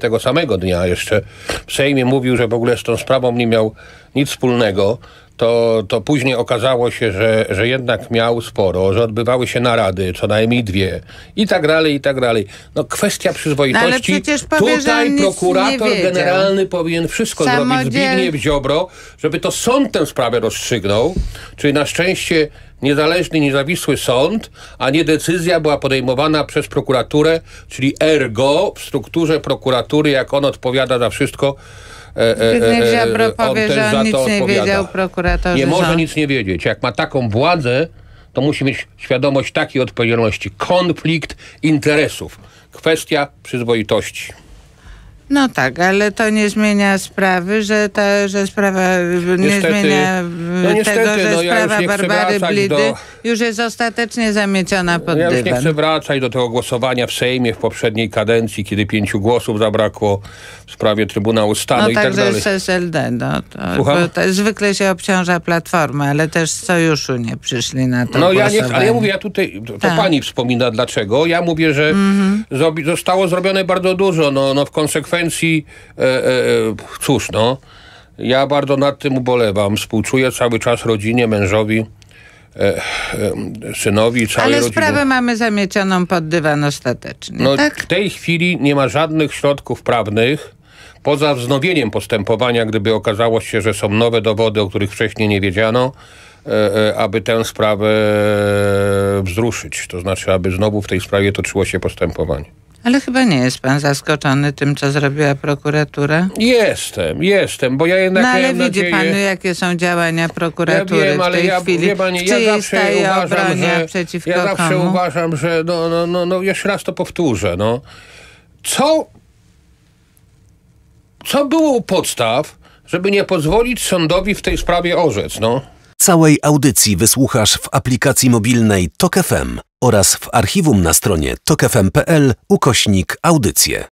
Tego samego dnia jeszcze w Sejmie mówił, że w ogóle z tą sprawą nie miał nic wspólnego. To, to później okazało się, że, że jednak miał sporo, że odbywały się narady, co najmniej dwie i tak dalej, i tak dalej. No kwestia przyzwoitości. No, ale przecież powie, Tutaj prokurator generalny powinien wszystko zrobić, Samodziel- Zbigniew Ziobro, żeby to sąd tę sprawę rozstrzygnął. Czyli na szczęście niezależny, niezawisły sąd, a nie decyzja była podejmowana przez prokuraturę, czyli ergo w strukturze prokuratury, jak on odpowiada za wszystko. e, e, Zbigniew e, e, Ziobro powie, też że za on nic to nie odpowiada. wiedział, prokuratorzy Nie może są. nic nie wiedzieć. Jak ma taką władzę, to musi mieć świadomość takiej odpowiedzialności. Konflikt interesów. Kwestia przyzwoitości. No tak, ale to nie zmienia sprawy, że ta, że sprawa nie Niestety- zmienia no e, niestety, tego, że no ja sprawa Barbary Blidy do- już jest ostatecznie zamieciona pod Ja już nie dywan. chcę wracać do tego głosowania w Sejmie w poprzedniej kadencji, kiedy pięciu głosów zabrakło w sprawie Trybunału Stanu No i tak także dalej. jest SLD. No, to, to zwykle się obciąża Platformę, ale też z sojuszu nie przyszli na to No ja nie, ale ja mówię, ja tutaj, to, to Tak. pani wspomina dlaczego. Ja mówię, że zrobi, zostało zrobione bardzo dużo. No, no w konsekwencji, e, e, e, cóż, no, ja bardzo nad tym ubolewam. Współczuję cały czas rodzinie, mężowi, e, e, synowi, całej Ale rodzinie. sprawę mamy zamiecioną pod dywan ostatecznie, No, tak? W tej chwili nie ma żadnych środków prawnych, poza wznowieniem postępowania, gdyby okazało się, że są nowe dowody, o których wcześniej nie wiedziano, e, aby tę sprawę wzruszyć. To znaczy, aby znowu w tej sprawie toczyło się postępowanie. Ale chyba nie jest pan zaskoczony tym, co zrobiła prokuratura? Jestem, jestem, bo ja jednak No ale widzi nadzieję... pan, jakie są działania prokuratury ja wiem, ale w tej ja, chwili. wie pani, ja zawsze uważam, że, przeciwko ja zawsze komu? uważam, że no, no, no, no, jeszcze raz to powtórzę, no. Co, co było u podstaw, żeby nie pozwolić sądowi w tej sprawie orzec, no? Całej audycji wysłuchasz w aplikacji mobilnej Tok FM oraz w archiwum na stronie tokefm.pl ukośnik audycje.